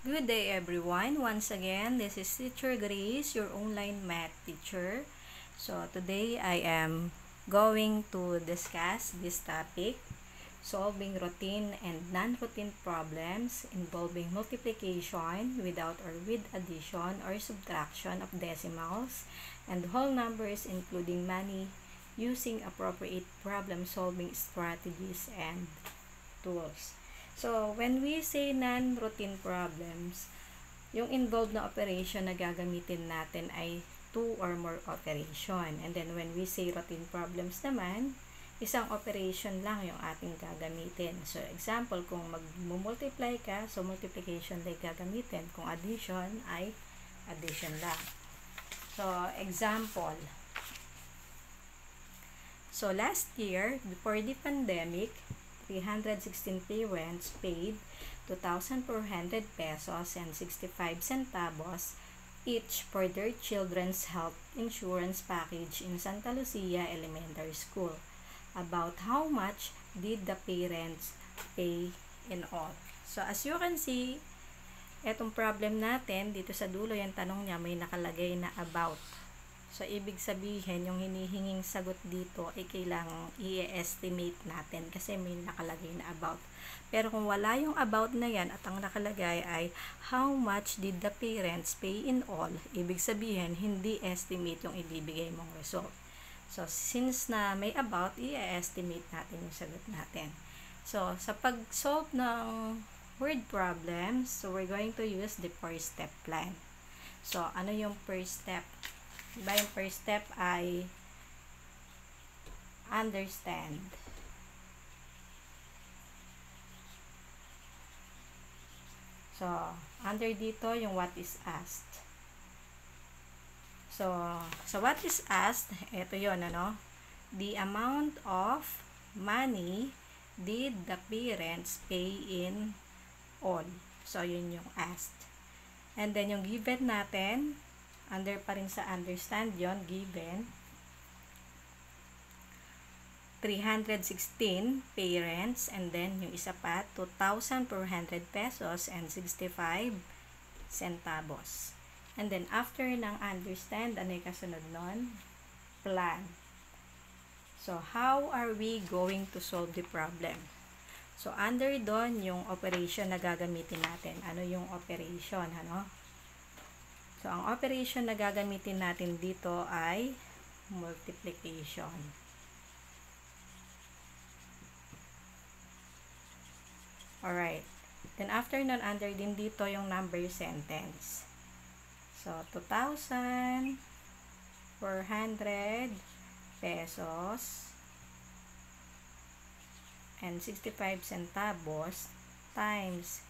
Good day everyone. Once again, this is Teacher Grace, your online math teacher. So today I am going to discuss this topic, solving routine and non-routine problems involving multiplication without or with addition or subtraction of decimals and whole numbers including money using appropriate problem solving strategies and tools. So, when we say non-routine problems, yung involved na operation na gagamitin natin ay two or more operation. And then, when we say routine problems naman, isang operation lang yung ating gagamitin. So, example, kung mag-multiply ka, so multiplication lang gagamitin. Kung addition, ay addition lang. So, example. So, last year, before the pandemic, 316 parents paid 2,400 pesos and 65 centavos each for their children's health insurance package in Santa Lucia Elementary School. About how much did the parents pay in all? So, as you can see, etong problem natin, dito sa dulo, yung tanong niya, may nakalagay na about. So, ibig sabihin, yung hinihinging sagot dito ay kailangang i-estimate natin kasi may nakalagay na about. Pero kung wala yung about na yan at ang nakalagay ay how much did the parents pay in all, ibig sabihin, hindi estimate yung ibibigay mong result. So, since na may about, i-estimate natin yung sagot natin. So, sa pag-solve ng word problems, so we're going to use the first step plan. So, ano yung first step? Diba yung first step ay understand. So, under dito yung what is asked. So, so what is asked, ito yon ano, the amount of money did the parents pay in all. So, yun yung asked. And then, yung given natin, under pa rin sa understand yon given 316 parents and then yung isa pa 2,400 pesos and 65 centavos. And then after ng understand, ano yung kasunod nun? Plan. So how are we going to solve the problem? So under doon yung operation na gagamitin natin. Ano yung operation, ano? So, ang operation na gagamitin natin dito ay multiplication. Alright. Then, after nun, under din dito yung number sentence. So, 2,400 pesos and 65 centavos times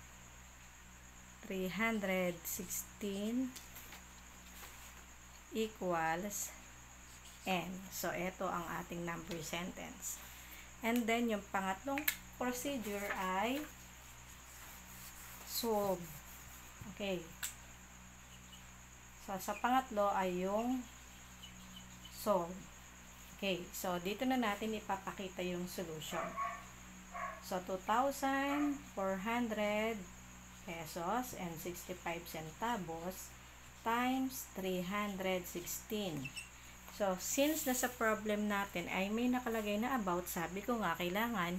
316 equals n. So, ito ang ating number sentence. And then, yung pangatlong procedure ay solve. Okay. So, sa pangatlo ay yung solve. Okay. So, dito na natin ipapakita yung solution. So, 2,400 pesos and 65 centavos times 316. So, since nasa problem natin ay may nakalagay na about, sabi ko nga, kailangan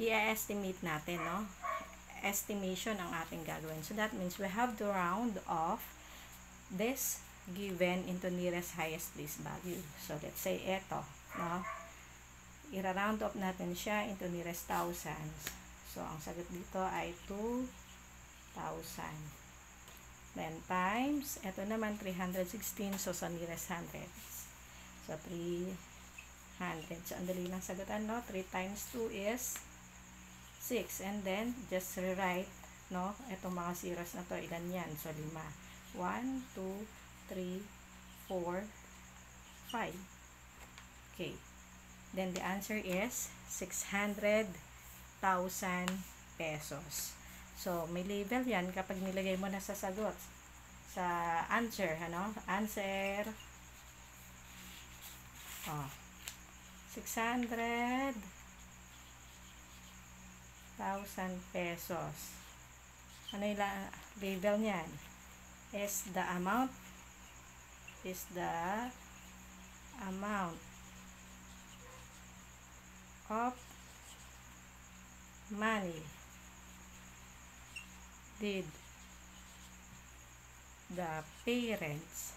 i-estimate natin, no? Estimation ang ating gagawin. So, that means we have to round off this given into nearest highest place value. So, let's say, eto, no? Ira-round off natin siya into nearest thousands. So, ang sagot dito ay 2,000. Then, times, ito naman, 316. So, sa nearest hundreds. So, 300. So, ang dali lang sagutan, no? 3 times 2 is 6. And then, just rewrite, no? Itong mga zeros na to, ilan yan? So, 5. 1, 2, 3, 4, 5. Okay. Then, the answer is 600,000 pesos. So, may label yan kapag nilagay mo na sa sagot. Sa answer, ano? Answer. Oh. 600,000 pesos. Ano yung la- label niyan? Is the amount is the amount of money did the parents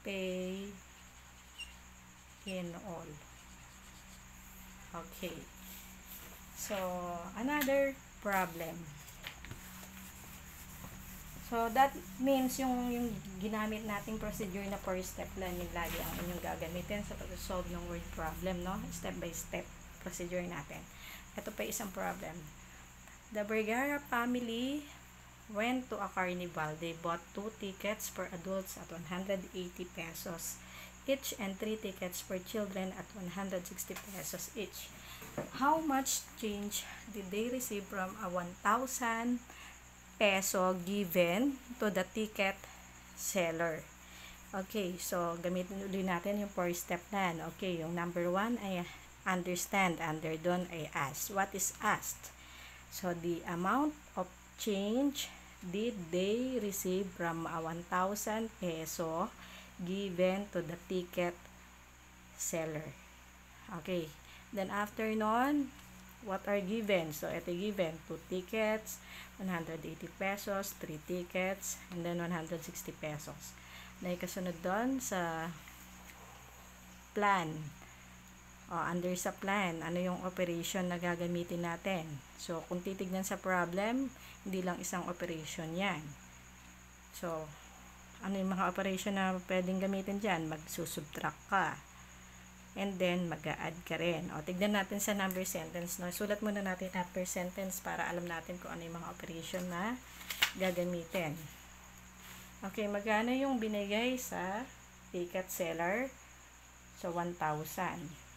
pay in all. Okay. So, another problem. So, that means yung, yung ginamit nating procedure na per step lang yung lagi ang inyong gagamitin sa pag-solve ng word problem, no? Step by step procedure natin. Ito pa isang problem. The Vergara family went to a carnival. They bought two tickets for adults at 180 pesos each and three tickets for children at 160 pesos each. How much change did they receive from a 1,000 peso given to the ticket seller? Okay, so gamitin ulit natin yung four step plan. Okay, yung number one ay understand. Under doon ay ask. What is asked? So, the amount of change did they receive from a 1,000 peso given to the ticket seller. Okay. Then after nun, what are given? So, ito given. 2 tickets, 180 pesos, 3 tickets, and then 160 pesos. Na kasunod doon sa plan. O, under sa plan, ano yung operation na gagamitin natin? So, kung titignan sa problem, hindi lang isang operation yan. So, ano yung mga operation na pwedeng gamitin dyan? Magsusubtract ka. And then, mag-add ka rin. O, tignan natin sa number sentence. No? Sulat muna natin after sentence para alam natin kung ano yung mga operation na gagamitin. Okay, magkano yung binigay sa ticket seller? So, 1,000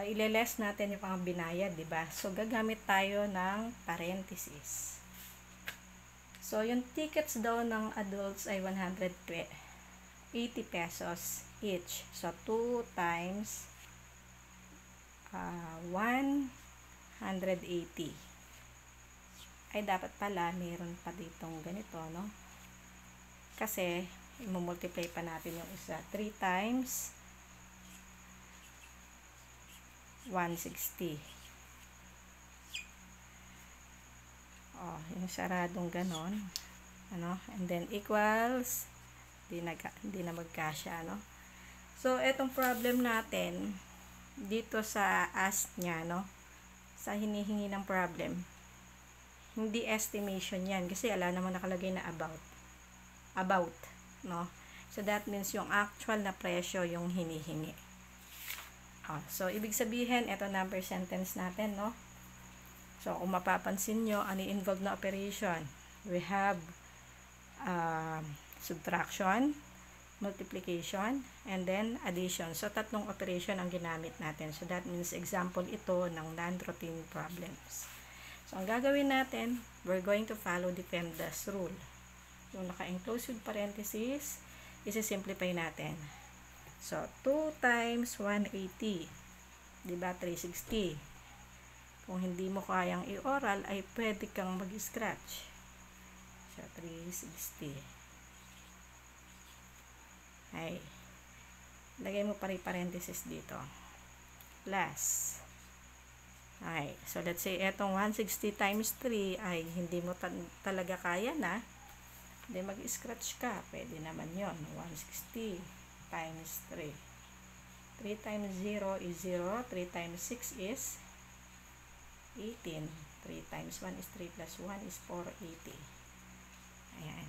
uh, ile-less natin yung mga binayad, di ba? So, gagamit tayo ng parenthesis. So, yung tickets daw ng adults ay 180 pesos each. So, 2 times uh, 180. Ay, dapat pala, mayroon pa ditong ganito, no? Kasi, i-multiply pa natin yung isa. 3 times 160. Oh, yung saradong ganon. Ano? And then equals di na, di na magkasya, no? So, etong problem natin dito sa ask niya, no? Sa hinihingi ng problem. Hindi estimation yan kasi ala naman nakalagay na about. About, no? So, that means yung actual na presyo yung hinihingi. Oh, so, ibig sabihin, ito number sentence natin, no? So, kung mapapansin nyo, ano involved na operation? We have uh, subtraction, multiplication, and then addition. So, tatlong operation ang ginamit natin. So, that means example ito ng non-routine problems. So, ang gagawin natin, we're going to follow the PEMDAS rule. Yung naka-enclose with parenthesis, isi-simplify natin. So, 2 times 180. Diba? 360. Kung hindi mo kayang i-oral, ay pwede kang mag-scratch. So, 360. Ay. Lagay mo pa rin parenthesis dito. Plus. Ay. So, let's say, etong 160 times 3 ay hindi mo ta talaga kaya na. Hindi mag-scratch ka. Pwede naman yon 160 times 3. 3 times 0 is 0. 3 times 6 is 18. 3 times 1 is 3 plus 1 is 480. Ayan.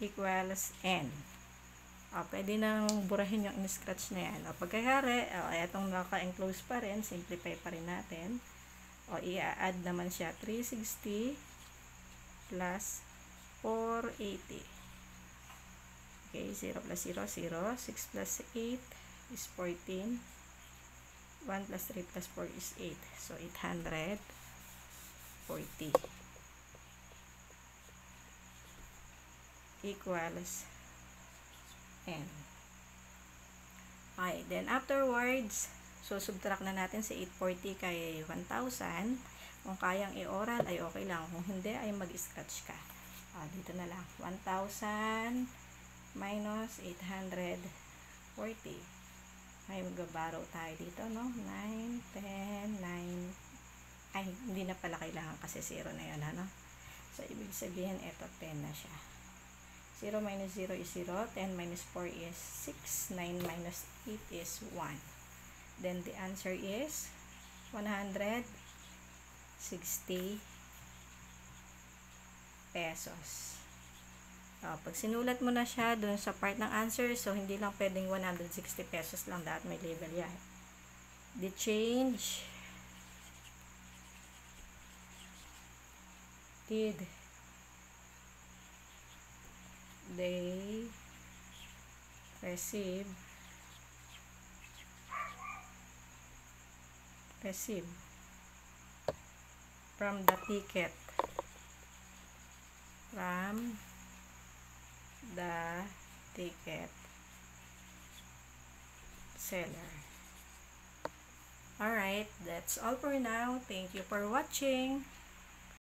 Equals n. O, pwede nang burahin yung in-scratch na yan. O, pagkakari, o, etong naka-enclose pa rin, simplify pa rin natin. O, i-add naman siya 360 plus 480. Okay, 0 plus 0, 0. 6 plus 8 is 14. 1 plus 3 plus 4 is 8. So, 840. Equals n. Okay, then afterwards, So, subtract na natin si 840 kay 1,000. Kung kayang i-oral ay okay lang. Kung hindi ay mag-scratch ka. Ah, dito na lang. 1,000 minus 840. May magbabaro tayo dito, no? 9, 10, 9. Ay, hindi na pala kailangan kasi 0 na yan, ano? So, ibig sabihin, ito 10 na siya. 0 minus 0 is 0. 10 minus 4 is 6. 9 minus 8 is 1. Then, the answer is 160 pesos. Uh, pag sinulat mo na siya dun sa part ng answer, so hindi lang pwedeng 160 pesos lang dahil may label yan. The change. Did they receive? Receive. From the ticket. From the ticket seller. Alright that's all for now. Thank you for watching